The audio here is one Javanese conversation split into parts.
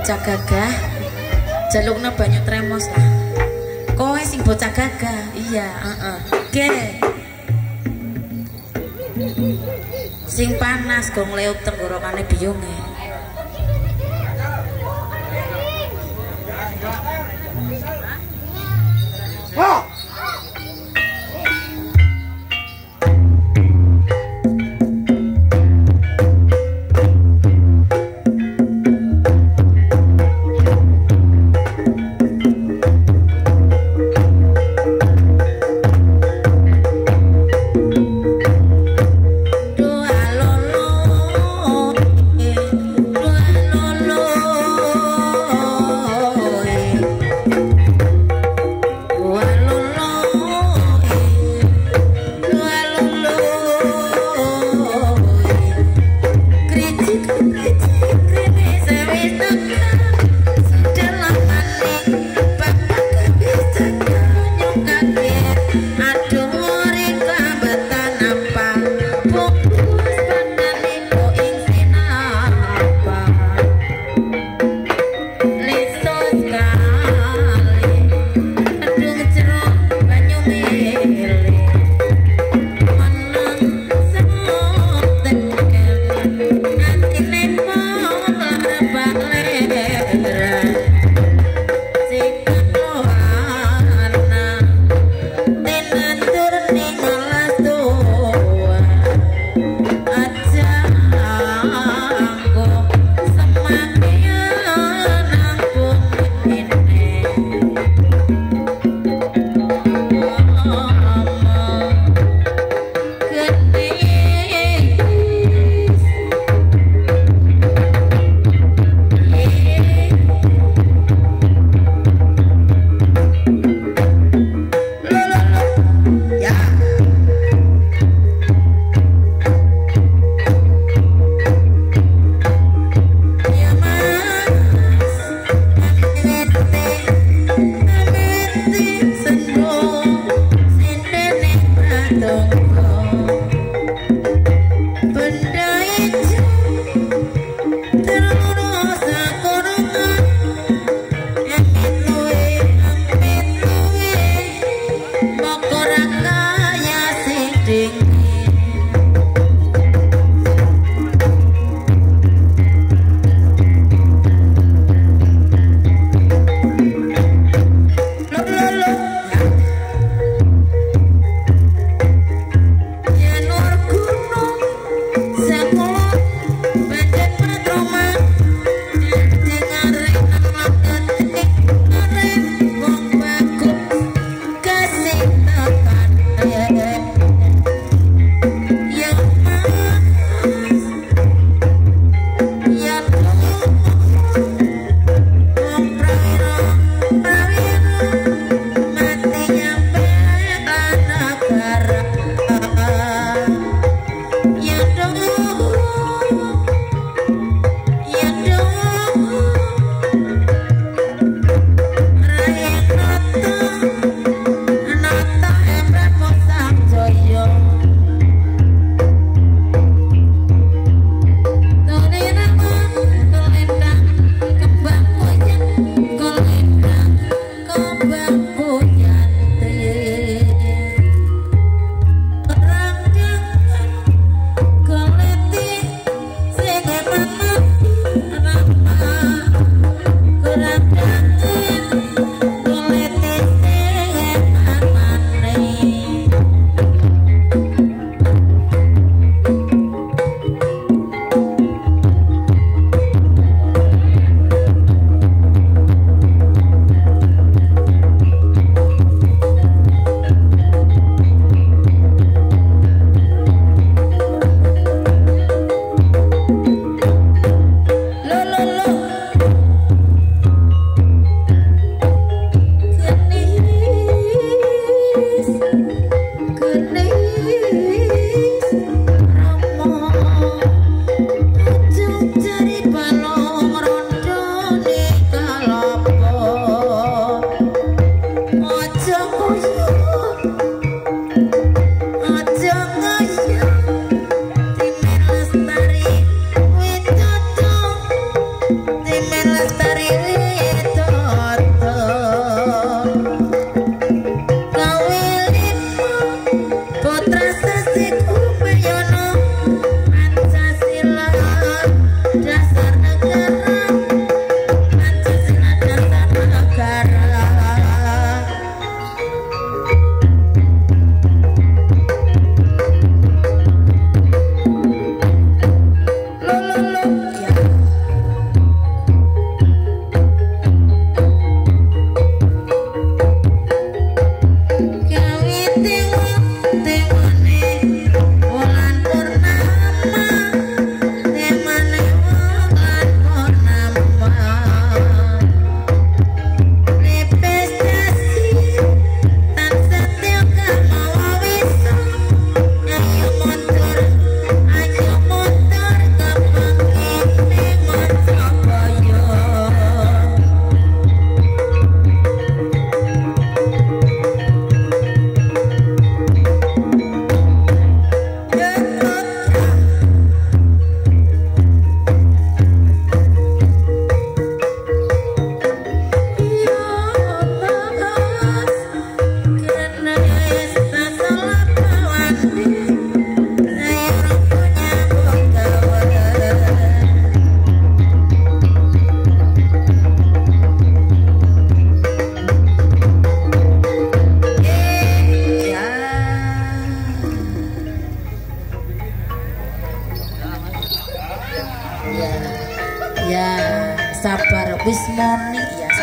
bocah gagah. Jalukna banyu tremos lah. Kowe sing bocah gagah. Iya heeh. Ge sing panas gong leut tenggorokane biyunge Oh,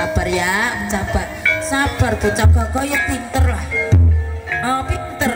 sabar ya sabar. Sabar bocah ya pinter lah. Oh pinter